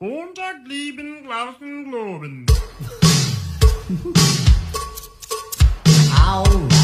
Montag lieben, glauben, globen. Au.